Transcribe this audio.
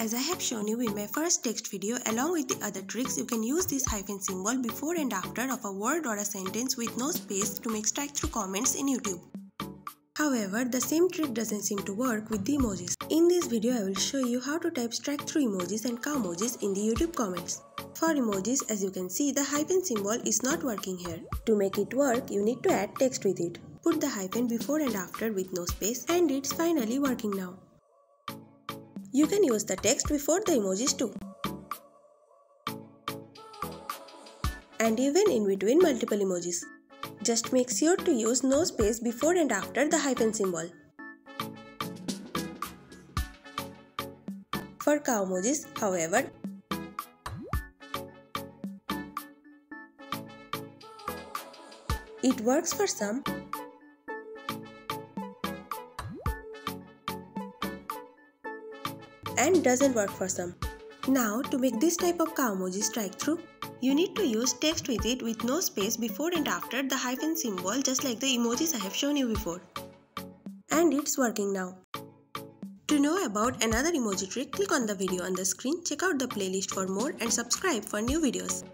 As I have shown you in my first text video along with the other tricks, you can use this hyphen symbol before and after of a word or a sentence with no space to make strike through comments in YouTube. However, the same trick doesn't seem to work with the emojis. In this video, I will show you how to type strike through emojis and kaomojis in the YouTube comments. For emojis, as you can see, the hyphen symbol is not working here. To make it work, you need to add text with it. Put the hyphen before and after with no space and it's finally working now. You can use the text before the emojis too. And even in between multiple emojis. Just make sure to use no space before and after the hyphen symbol. For kaomojis, however, it works for some and doesn't work for some. Now, to make this type of kaomoji strike through, you need to use text with it with no space before and after the hyphen symbol just like the emojis I have shown you before. And it's working now. To know about another emoji trick, click on the video on the screen, check out the playlist for more and subscribe for new videos.